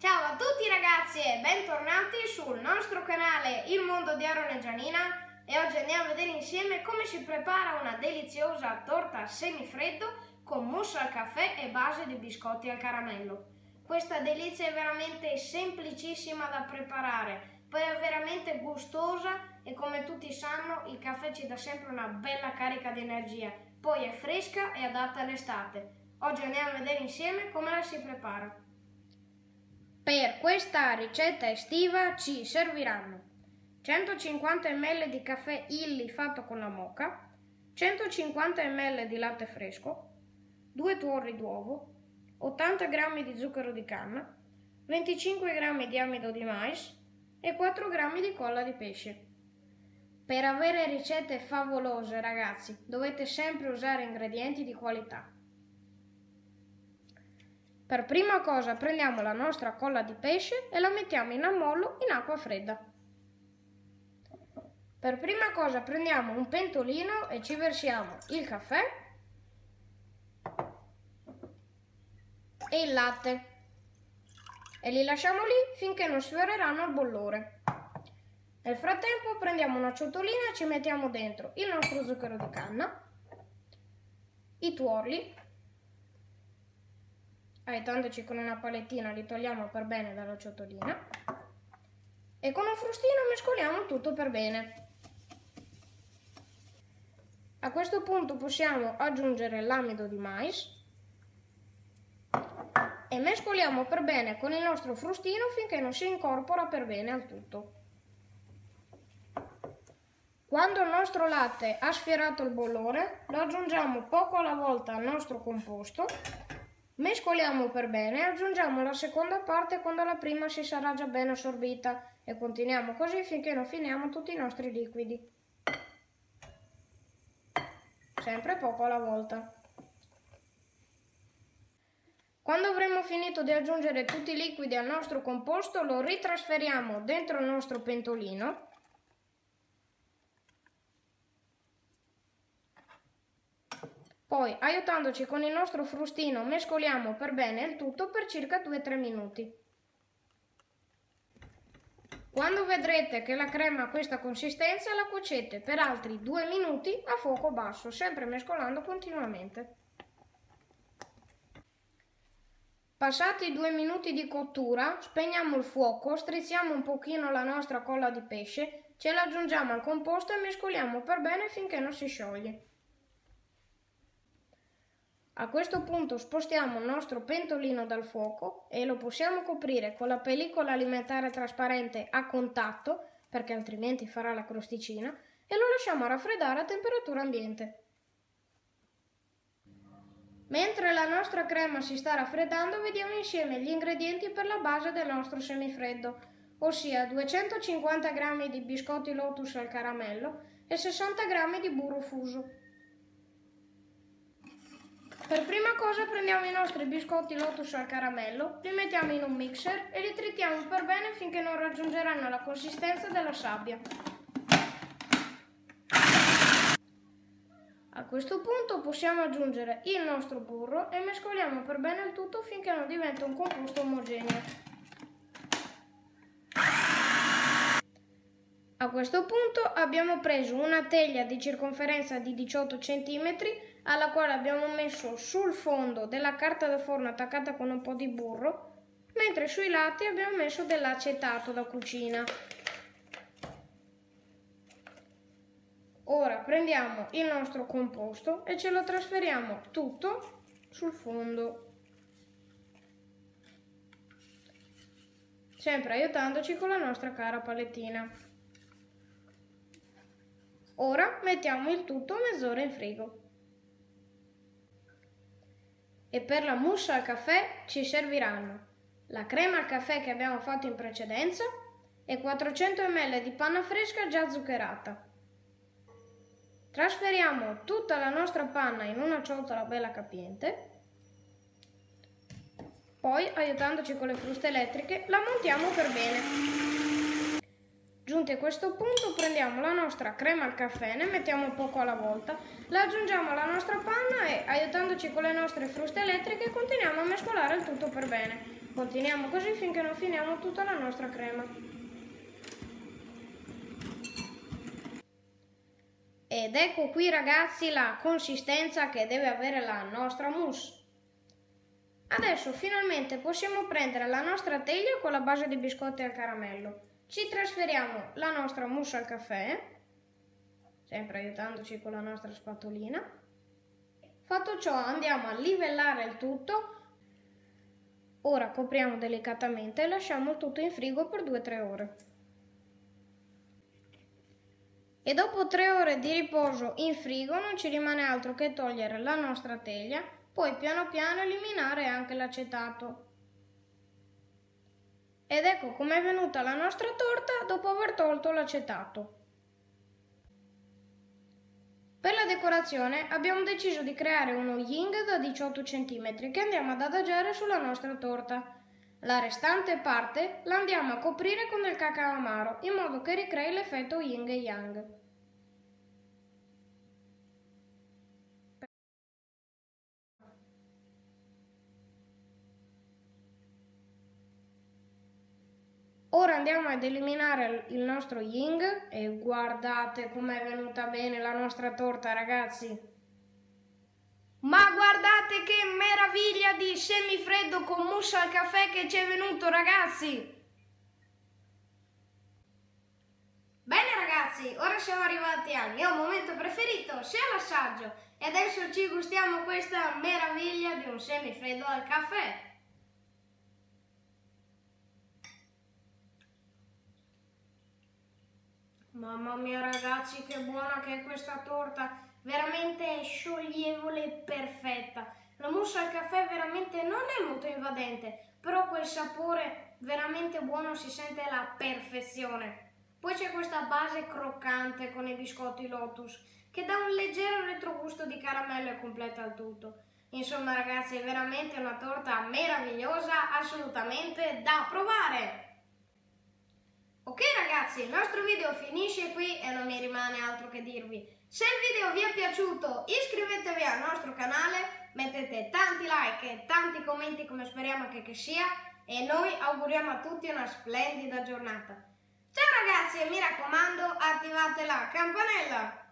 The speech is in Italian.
Ciao a tutti ragazzi e bentornati sul nostro canale Il Mondo di Aaron e Gianina e oggi andiamo a vedere insieme come si prepara una deliziosa torta semifreddo con mousse al caffè e base di biscotti al caramello. Questa delizia è veramente semplicissima da preparare, poi è veramente gustosa e come tutti sanno il caffè ci dà sempre una bella carica di energia, poi è fresca e adatta all'estate. Oggi andiamo a vedere insieme come la si prepara. Per questa ricetta estiva ci serviranno 150 ml di caffè Illy fatto con la moca, 150 ml di latte fresco, 2 tuorli d'uovo, 80 g di zucchero di canna, 25 g di amido di mais e 4 g di colla di pesce. Per avere ricette favolose ragazzi dovete sempre usare ingredienti di qualità. Per prima cosa prendiamo la nostra colla di pesce e la mettiamo in ammollo in acqua fredda. Per prima cosa prendiamo un pentolino e ci versiamo il caffè e il latte e li lasciamo lì finché non sfioreranno al bollore. Nel frattempo prendiamo una ciotolina e ci mettiamo dentro il nostro zucchero di canna, i tuorli aiutandoci con una palettina li togliamo per bene dalla ciotolina e con un frustino mescoliamo tutto per bene. A questo punto possiamo aggiungere l'amido di mais e mescoliamo per bene con il nostro frustino finché non si incorpora per bene al tutto. Quando il nostro latte ha sfiorato il bollore, lo aggiungiamo poco alla volta al nostro composto Mescoliamo per bene e aggiungiamo la seconda parte quando la prima si sarà già ben assorbita e continuiamo così finché non finiamo tutti i nostri liquidi. Sempre poco alla volta. Quando avremo finito di aggiungere tutti i liquidi al nostro composto lo ritrasferiamo dentro il nostro pentolino Poi, aiutandoci con il nostro frustino, mescoliamo per bene il tutto per circa 2-3 minuti. Quando vedrete che la crema ha questa consistenza, la cuocete per altri 2 minuti a fuoco basso, sempre mescolando continuamente. Passati i 2 minuti di cottura, spegniamo il fuoco, strizziamo un pochino la nostra colla di pesce, ce la aggiungiamo al composto e mescoliamo per bene finché non si scioglie. A questo punto spostiamo il nostro pentolino dal fuoco e lo possiamo coprire con la pellicola alimentare trasparente a contatto, perché altrimenti farà la crosticina, e lo lasciamo raffreddare a temperatura ambiente. Mentre la nostra crema si sta raffreddando, vediamo insieme gli ingredienti per la base del nostro semifreddo, ossia 250 g di biscotti Lotus al caramello e 60 g di burro fuso. Per prima cosa prendiamo i nostri biscotti Lotus al caramello, li mettiamo in un mixer e li tritiamo per bene finché non raggiungeranno la consistenza della sabbia. A questo punto possiamo aggiungere il nostro burro e mescoliamo per bene il tutto finché non diventa un composto omogeneo. A questo punto abbiamo preso una teglia di circonferenza di 18 cm alla quale abbiamo messo sul fondo della carta da forno attaccata con un po' di burro, mentre sui lati abbiamo messo dell'acetato da cucina. Ora prendiamo il nostro composto e ce lo trasferiamo tutto sul fondo. Sempre aiutandoci con la nostra cara palettina. Ora mettiamo il tutto mezz'ora in frigo e per la mousse al caffè ci serviranno la crema al caffè che abbiamo fatto in precedenza e 400 ml di panna fresca già zuccherata. Trasferiamo tutta la nostra panna in una ciotola bella capiente, poi aiutandoci con le fruste elettriche la montiamo per bene. Giunti a questo punto prendiamo la nostra crema al caffè, ne mettiamo poco alla volta, la aggiungiamo alla nostra panna e aiutandoci con le nostre fruste elettriche continuiamo a mescolare il tutto per bene. Continuiamo così finché non finiamo tutta la nostra crema. Ed ecco qui ragazzi la consistenza che deve avere la nostra mousse. Adesso finalmente possiamo prendere la nostra teglia con la base di biscotti al caramello. Ci trasferiamo la nostra mousse al caffè, sempre aiutandoci con la nostra spatolina. Fatto ciò andiamo a livellare il tutto. Ora copriamo delicatamente e lasciamo tutto in frigo per 2-3 ore. E dopo 3 ore di riposo in frigo non ci rimane altro che togliere la nostra teglia poi piano piano eliminare anche l'acetato. Ed ecco com'è venuta la nostra torta dopo aver tolto l'acetato. Per la decorazione abbiamo deciso di creare uno ying da 18 cm che andiamo ad adagiare sulla nostra torta. La restante parte la andiamo a coprire con del cacao amaro in modo che ricrei l'effetto yin e yang. Ora andiamo ad eliminare il nostro ying e guardate com'è venuta bene la nostra torta ragazzi. Ma guardate che meraviglia di semifreddo con mousse al caffè che ci è venuto ragazzi! Bene ragazzi, ora siamo arrivati al mio momento preferito, sia l'assaggio. E adesso ci gustiamo questa meraviglia di un semifreddo al caffè. Mamma mia ragazzi che buona che è questa torta, veramente scioglievole e perfetta. La mousse al caffè veramente non è molto invadente, però quel sapore veramente buono si sente alla perfezione. Poi c'è questa base croccante con i biscotti Lotus che dà un leggero retrogusto di caramello e completa il tutto. Insomma ragazzi è veramente una torta meravigliosa, assolutamente da provare! Ok ragazzi, il nostro video finisce qui e non mi rimane altro che dirvi. Se il video vi è piaciuto iscrivetevi al nostro canale, mettete tanti like e tanti commenti come speriamo che, che sia e noi auguriamo a tutti una splendida giornata. Ciao ragazzi e mi raccomando attivate la campanella!